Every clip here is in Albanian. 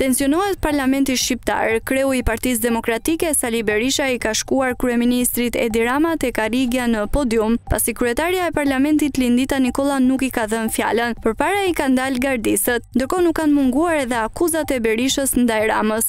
Tensionohet parlamenti shqiptar, kreu i Partisë Demokratike Sali Berisha i ka shkuar kryeministrit Edi Rama te karrigia në podium, pasi kryetarja e parlamentit Lindita Nikolla nuk i ka dhënë fjalën. Përpara i kanë dalë gardistët. Ndërkohë nuk kanë munguar edhe akuzat e Berishës ndaj Ramës.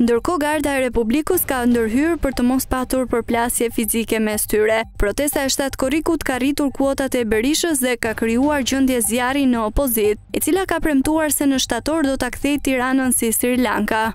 Ndërkohë Garda e Republikës ka ndërhyrë për të mos patur përplasje fizike mes tyre. Protesta e shtatë korrikut ka rritur kuotat e Berishës dhe ka krijuar gjendje zjarri në opozitë, e cila ka premtuar se në shtator do ta kthejë Tiranën si Sri Lanka.